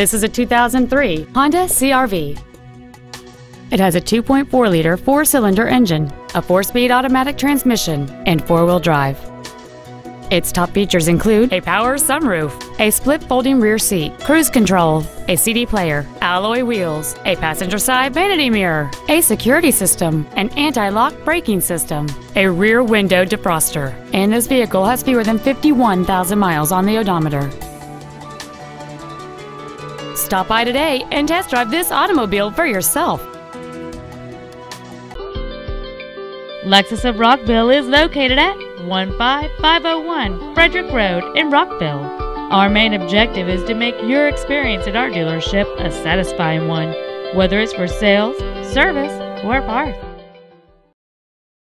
This is a 2003 Honda CRV. It has a 2.4-liter four-cylinder engine, a four-speed automatic transmission, and four-wheel drive. Its top features include a power sunroof, a split folding rear seat, cruise control, a CD player, alloy wheels, a passenger side vanity mirror, a security system, an anti-lock braking system, a rear window defroster, and this vehicle has fewer than 51,000 miles on the odometer. Stop by today and test drive this automobile for yourself. Lexus of Rockville is located at 15501 Frederick Road in Rockville. Our main objective is to make your experience at our dealership a satisfying one, whether it's for sales, service, or parts.